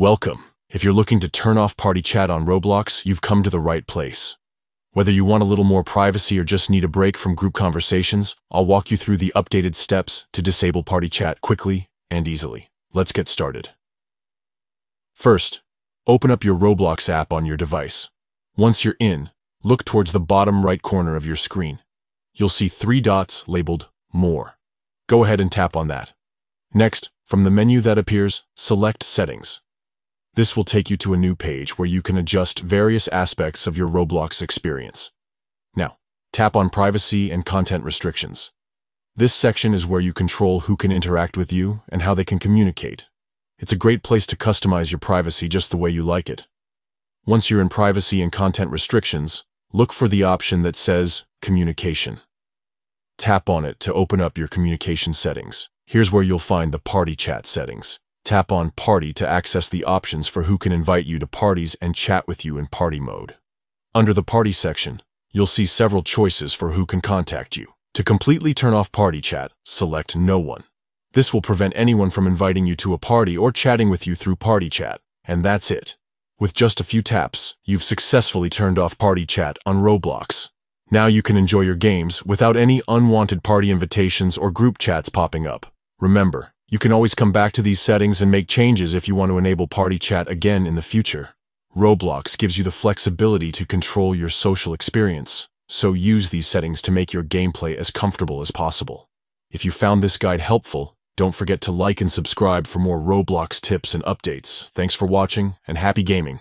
Welcome. If you're looking to turn off party chat on Roblox, you've come to the right place. Whether you want a little more privacy or just need a break from group conversations, I'll walk you through the updated steps to disable party chat quickly and easily. Let's get started. First, open up your Roblox app on your device. Once you're in, look towards the bottom right corner of your screen. You'll see three dots labeled More. Go ahead and tap on that. Next, from the menu that appears, select Settings. This will take you to a new page where you can adjust various aspects of your Roblox experience. Now, tap on Privacy and Content Restrictions. This section is where you control who can interact with you and how they can communicate. It's a great place to customize your privacy just the way you like it. Once you're in Privacy and Content Restrictions, look for the option that says Communication. Tap on it to open up your communication settings. Here's where you'll find the Party Chat settings. Tap on Party to access the options for who can invite you to parties and chat with you in party mode. Under the Party section, you'll see several choices for who can contact you. To completely turn off Party Chat, select No One. This will prevent anyone from inviting you to a party or chatting with you through Party Chat, and that's it. With just a few taps, you've successfully turned off Party Chat on Roblox. Now you can enjoy your games without any unwanted party invitations or group chats popping up. Remember, you can always come back to these settings and make changes if you want to enable party chat again in the future. Roblox gives you the flexibility to control your social experience, so use these settings to make your gameplay as comfortable as possible. If you found this guide helpful, don't forget to like and subscribe for more Roblox tips and updates. Thanks for watching, and happy gaming!